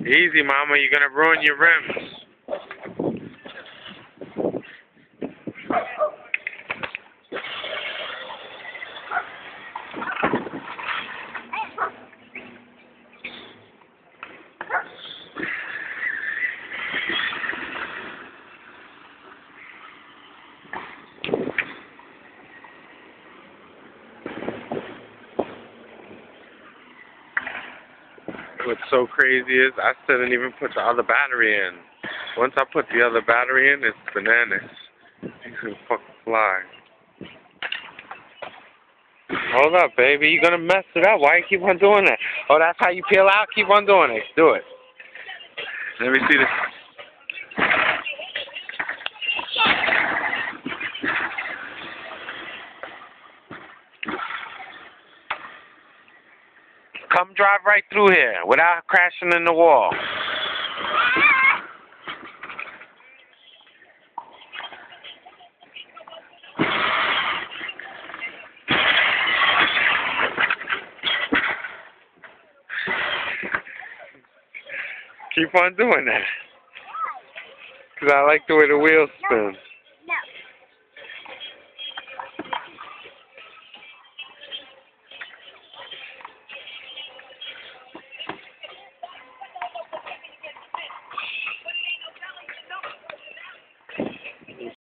Easy, Mama. You're going to ruin your rims. What's so crazy is I still didn't even put the other battery in. Once I put the other battery in, it's bananas. You can fucking fly. Hold up, baby. You're gonna mess it up. Why you keep on doing that? Oh, that's how you peel out? Keep on doing it. Do it. Let me see this. Drive right through here without crashing in the wall. Keep on doing that. Because I like the way the wheels spin.